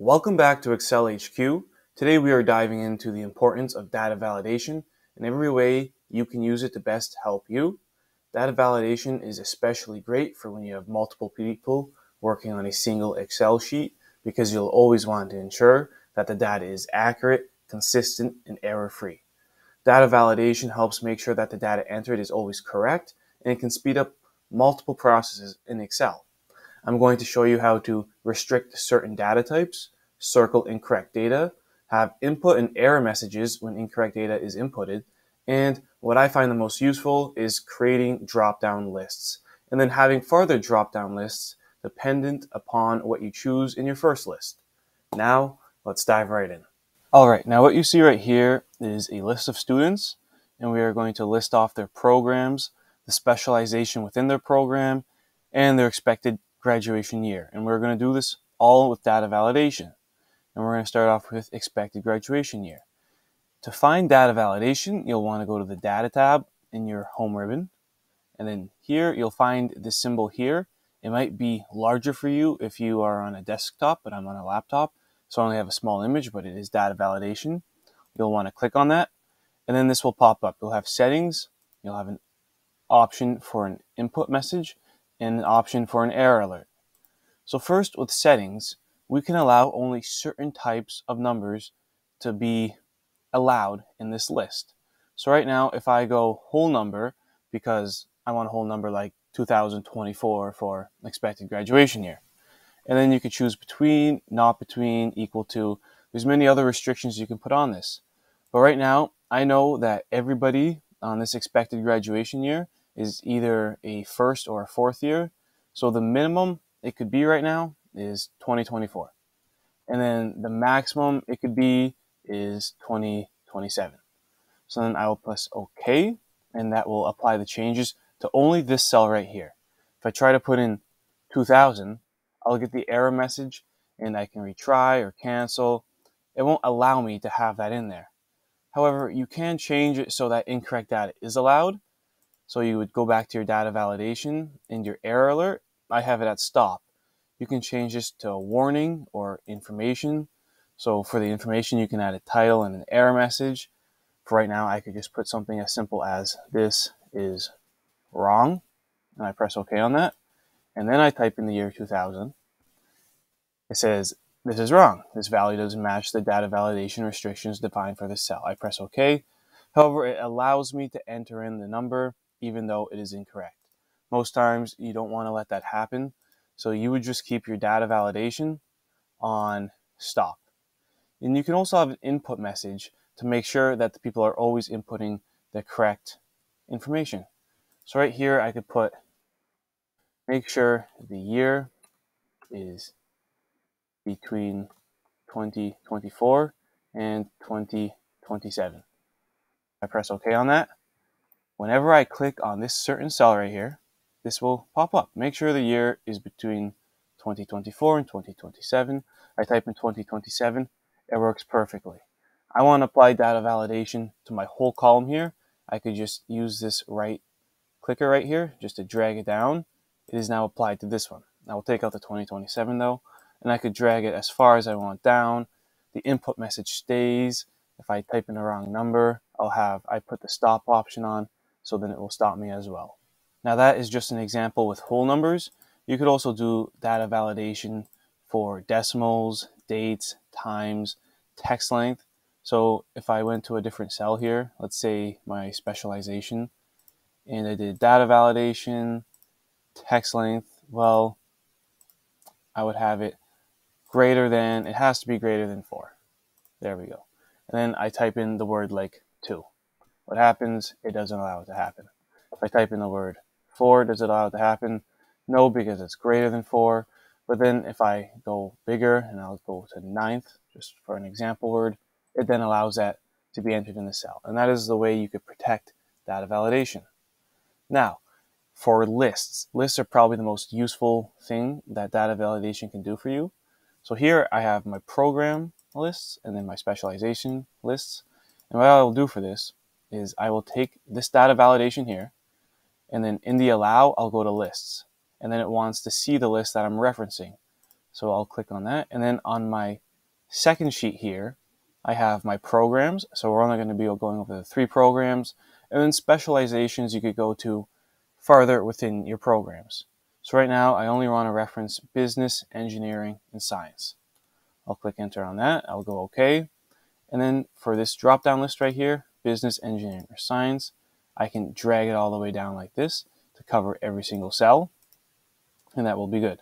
Welcome back to Excel HQ. Today we are diving into the importance of data validation and every way you can use it to best help you. Data validation is especially great for when you have multiple people working on a single Excel sheet because you'll always want to ensure that the data is accurate, consistent, and error-free. Data validation helps make sure that the data entered is always correct and it can speed up multiple processes in Excel. I'm going to show you how to restrict certain data types, circle incorrect data, have input and error messages when incorrect data is inputted, and what I find the most useful is creating drop-down lists, and then having further drop-down lists dependent upon what you choose in your first list. Now, let's dive right in. All right, now what you see right here is a list of students, and we are going to list off their programs, the specialization within their program, and their expected graduation year. And we're going to do this all with data validation. And we're going to start off with expected graduation year. To find data validation, you'll want to go to the data tab in your home ribbon. And then here you'll find this symbol here. It might be larger for you if you are on a desktop, but I'm on a laptop. So I only have a small image, but it is data validation. You'll want to click on that. And then this will pop up. You'll have settings. You'll have an option for an input message and an option for an error alert. So first with settings, we can allow only certain types of numbers to be allowed in this list. So right now, if I go whole number, because I want a whole number like 2024 for expected graduation year. And then you could choose between, not between, equal to. There's many other restrictions you can put on this. But right now, I know that everybody on this expected graduation year is either a first or a fourth year. So the minimum it could be right now is 2024. And then the maximum it could be is 2027. So then I will press OK, and that will apply the changes to only this cell right here. If I try to put in 2000, I'll get the error message and I can retry or cancel. It won't allow me to have that in there. However, you can change it so that incorrect data is allowed so you would go back to your data validation and your error alert. I have it at stop. You can change this to a warning or information. So for the information, you can add a title and an error message. For right now, I could just put something as simple as this is wrong. And I press OK on that. And then I type in the year 2000. It says, this is wrong. This value doesn't match the data validation restrictions defined for this cell. I press OK. However, it allows me to enter in the number even though it is incorrect. Most times you don't want to let that happen. So you would just keep your data validation on stop. And you can also have an input message to make sure that the people are always inputting the correct information. So right here, I could put, make sure the year is between 2024 and 2027. I press OK on that whenever I click on this certain cell right here, this will pop up. Make sure the year is between 2024 and 2027. I type in 2027, it works perfectly. I want to apply data validation to my whole column here. I could just use this right clicker right here just to drag it down. It is now applied to this one. I will take out the 2027 though, and I could drag it as far as I want down. The input message stays. If I type in the wrong number, I'll have, I put the stop option on so then it will stop me as well. Now that is just an example with whole numbers. You could also do data validation for decimals, dates, times, text length. So if I went to a different cell here, let's say my specialization, and I did data validation, text length, well, I would have it greater than, it has to be greater than 4. There we go. And then I type in the word like 2. What happens? It doesn't allow it to happen. If I type in the word 4, does it allow it to happen? No, because it's greater than 4. But then if I go bigger and I'll go to ninth, just for an example word, it then allows that to be entered in the cell. And that is the way you could protect data validation. Now, for lists, lists are probably the most useful thing that data validation can do for you. So here I have my program lists and then my specialization lists. And what I'll do for this is I will take this data validation here, and then in the allow, I'll go to lists. And then it wants to see the list that I'm referencing. So I'll click on that. And then on my second sheet here, I have my programs. So we're only going to be going over the three programs. And then specializations you could go to farther within your programs. So right now I only want to reference business, engineering, and science. I'll click enter on that. I'll go OK. And then for this drop down list right here, business, engineering, or science, I can drag it all the way down like this to cover every single cell. And that will be good.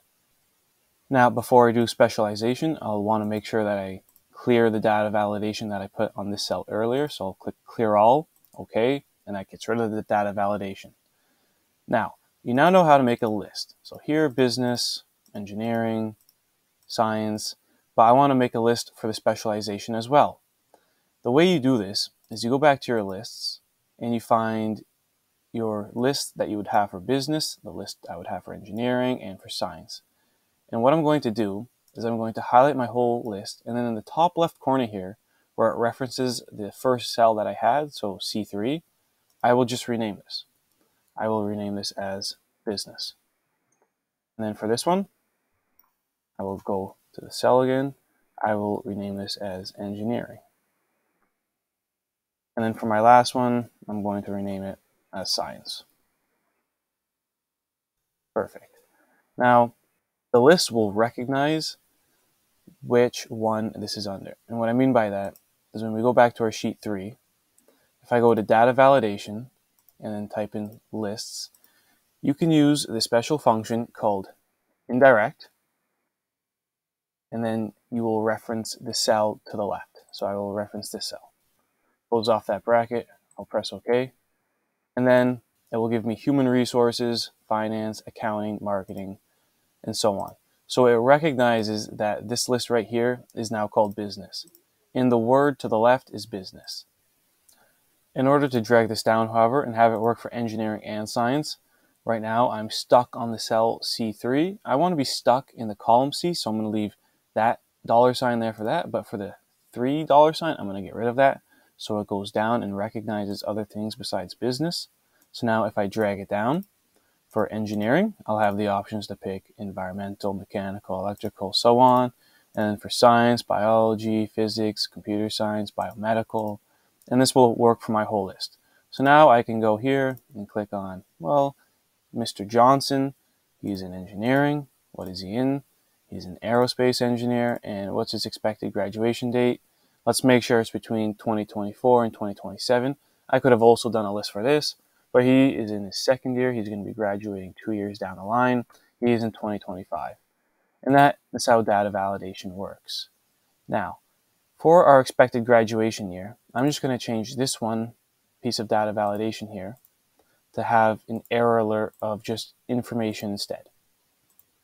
Now, before I do specialization, I'll want to make sure that I clear the data validation that I put on this cell earlier. So I'll click clear all, okay, and that gets rid of the data validation. Now, you now know how to make a list. So here, business, engineering, science, but I want to make a list for the specialization as well. The way you do this is you go back to your lists and you find your list that you would have for business, the list I would have for engineering and for science. And what I'm going to do is I'm going to highlight my whole list and then in the top left corner here where it references the first cell that I had, so C3, I will just rename this. I will rename this as business. And then for this one, I will go to the cell again. I will rename this as engineering. And then for my last one, I'm going to rename it as science. Perfect. Now, the list will recognize which one this is under. And what I mean by that is when we go back to our sheet 3, if I go to data validation and then type in lists, you can use the special function called indirect, and then you will reference the cell to the left. So I will reference this cell. Close off that bracket, I'll press OK, and then it will give me human resources, finance, accounting, marketing, and so on. So it recognizes that this list right here is now called business. And the word to the left is business. In order to drag this down, however, and have it work for engineering and science, right now I'm stuck on the cell C3. I want to be stuck in the column C, so I'm going to leave that dollar sign there for that. But for the $3 sign, I'm going to get rid of that. So it goes down and recognizes other things besides business. So now if I drag it down, for engineering, I'll have the options to pick environmental, mechanical, electrical, so on. And for science, biology, physics, computer science, biomedical, and this will work for my whole list. So now I can go here and click on, well, Mr. Johnson, he's in engineering. What is he in? He's an aerospace engineer. And what's his expected graduation date? Let's make sure it's between 2024 and 2027. I could have also done a list for this, but he is in his second year. He's going to be graduating two years down the line. He is in 2025. And that is how data validation works. Now, for our expected graduation year, I'm just going to change this one piece of data validation here to have an error alert of just information instead.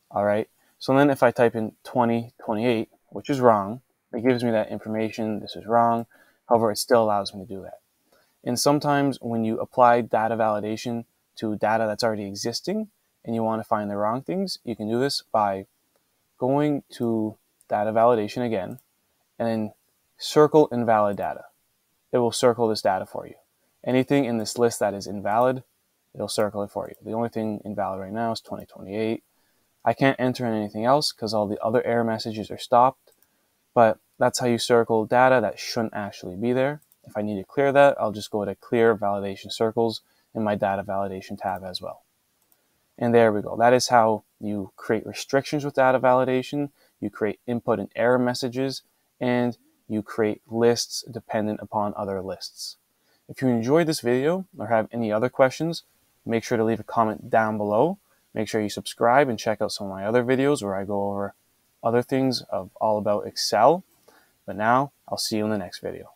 All right. So then if I type in 2028, which is wrong, it gives me that information. This is wrong. However, it still allows me to do that. And sometimes when you apply data validation to data that's already existing and you want to find the wrong things, you can do this by going to data validation again and then circle invalid data. It will circle this data for you. Anything in this list that is invalid, it'll circle it for you. The only thing invalid right now is 2028. I can't enter in anything else because all the other error messages are stopped, but that's how you circle data that shouldn't actually be there. If I need to clear that, I'll just go to clear validation circles in my data validation tab as well. And there we go. That is how you create restrictions with data validation. You create input and error messages and you create lists dependent upon other lists. If you enjoyed this video or have any other questions, make sure to leave a comment down below. Make sure you subscribe and check out some of my other videos where I go over other things of all about Excel. But now I'll see you in the next video.